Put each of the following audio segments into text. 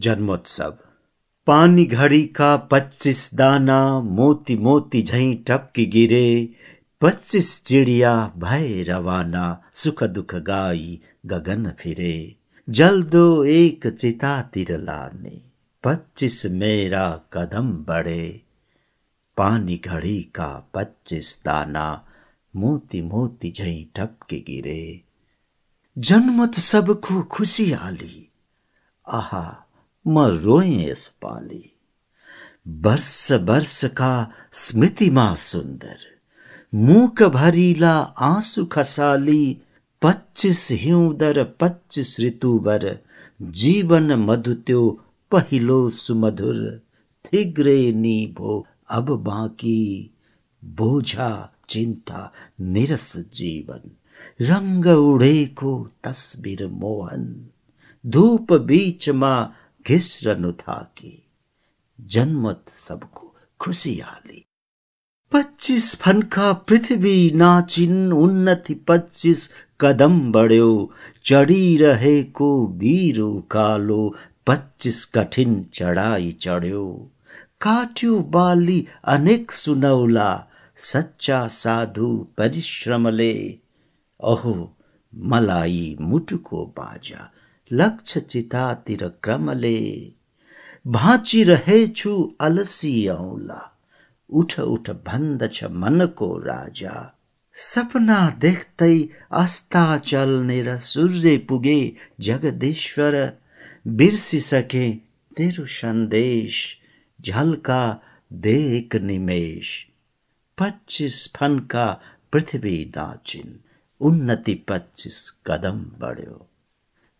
जन्मोत्सव। पानी घड़ी का पच्चीस दाना मोती मोती झई टपकी गिरे। पच्चीस चिड़िया भय रवाना, सुख दुख गाई गगन फिरे। जल दो एक चिता तिर लाने, पच्चीस मेरा कदम बढ़े। पानी घड़ी का पच्चीस दाना मोती मोती झई टपके गिरे। जन्मत सबको खुशी आली। आहा म रोए यस पाली। वर्ष वर्ष का स्मृति मा सुंदर। मूक भरीला आँसू खसाली, पच्चीस हिउँदर पच्चीस ऋतुवर जीवन मधुत्यो पहिलो सुमधुर। थिग्रे निभो अब बाकी, बोझा चिंता निरस जीवन। रंग उड़े को तस्बिर मोहन। धूप बीचमा घिस्रनु थाकी, जन्मत सबको खुशी आली। पच्चीस फनका पृथ्वी नाचिन, उन्नति पच्चीस कदम बढ्यो। चढिरहेको बिरो कालो, पच्चीस कठिन चढाई चढ्यो। काट्यो बाली अनेक सुनौला, सच्चा साधु परिश्रमले। अहो, मलाई मुटुको बाजा लक्ष्य चितातिर क्रमले भाँचिरहेछु अलसी औला। उठ उठ, भन्दछ मनको राजा। सपना देख्दै आस्था चल्ने र सूर्य पुगे जगदीश्वर। बिर्सिसके तेरो संदेश, झल्का देख निमेष पच्चिस फनका पृथ्वी नाचिन् उन्नति पच्चिस कदम बढ्यो।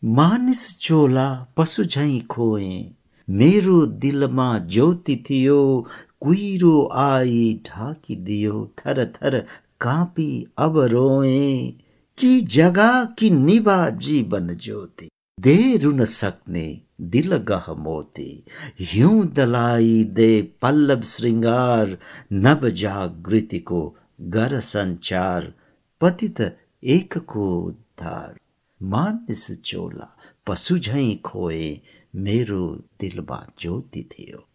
मानिस चोला पशु झैँ खोए। मेरो दिलमा ज्योति थियो कुहिरो आई ढाकिदियो थर थर कापी अब रोए। कि जगा, कि निभा जीवन ज्योति दे रुन सक्ने, दिल गह मोती। हिउँ दलाई दे पल्लव श्रृङ्गार नव जागृति जागृतिको गर सञ्चार पतित एकको उद्धार मानिस चोला पशु झैँ खोए, मेरो दिलमा ज्योति थियो।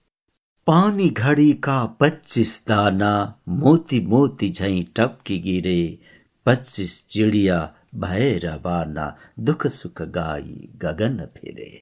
पानी घड़ी का पच्चीस दाना मोती मोती झई टपकी गिरे, पच्चीस चिडिया भय रवाना दुख सुख गाई गगन फिरे।